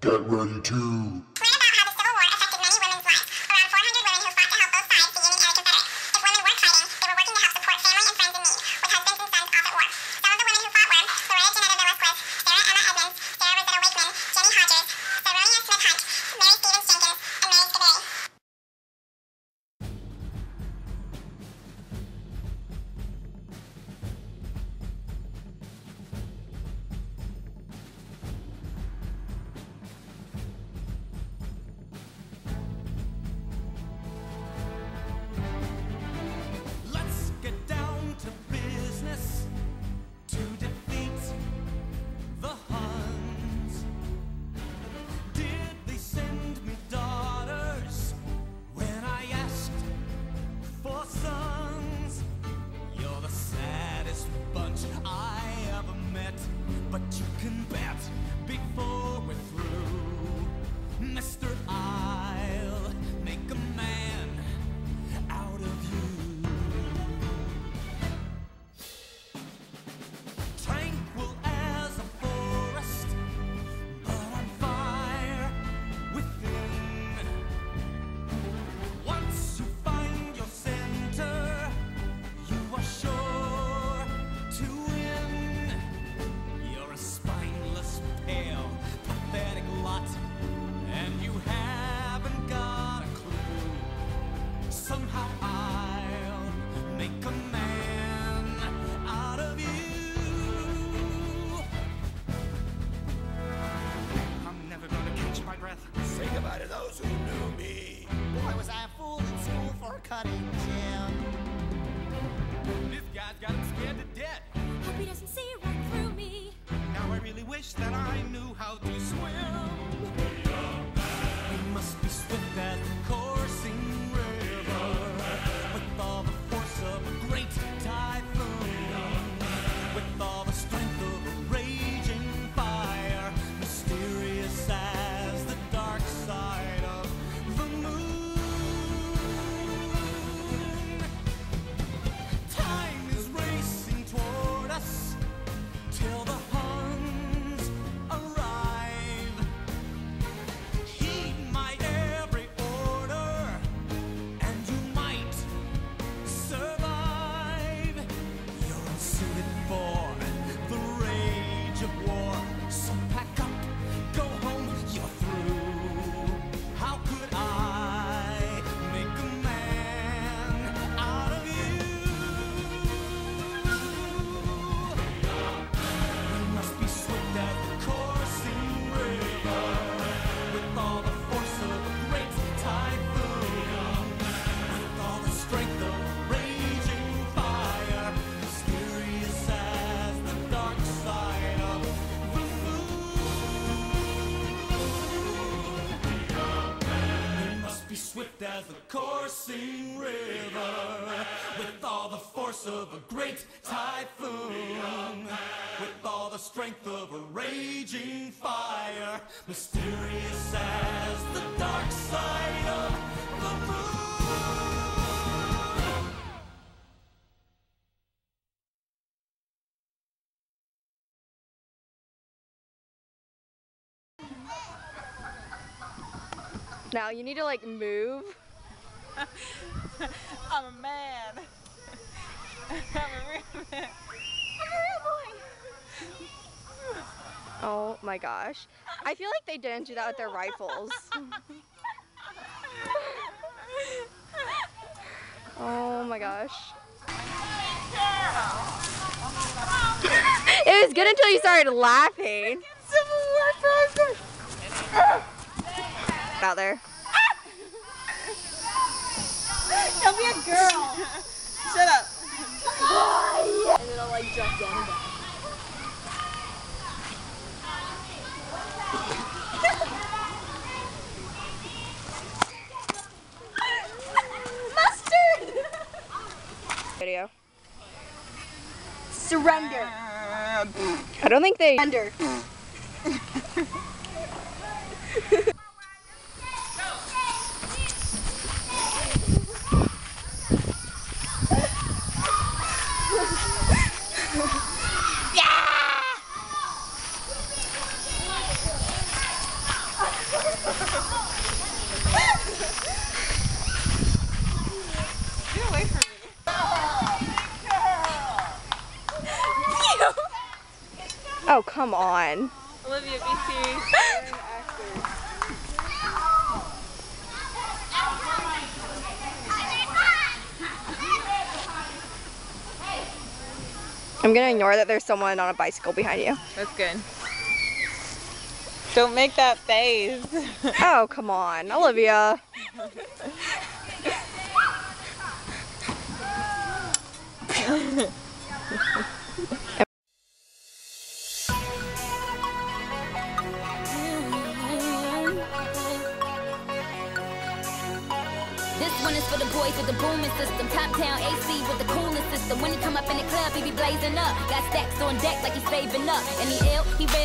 Get ready to. Cutting. swift as the coursing river, with all the force of a great typhoon, with all the strength of a raging fire, mysterious as the dark side of the moon. Oh! Now you need to like move. I'm a man. I'm a real man. I'm a real boy. oh my gosh. I feel like they didn't do that with their rifles. oh my gosh. it was good until you started laughing. Civil War out there. Don't be a girl. Shut up. Video. Surrender. I don't think they. Surrender. Oh, come on. Olivia, be serious. You're an actor. I'm gonna ignore that there's someone on a bicycle behind you. That's good. Don't make that face. Oh, come on, Olivia. This one is for the boys with the booming system. Top town AC with the cooling system. When he come up in the club, he be blazing up. Got stacks on deck like he's saving up. And he ill, he real.